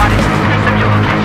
money.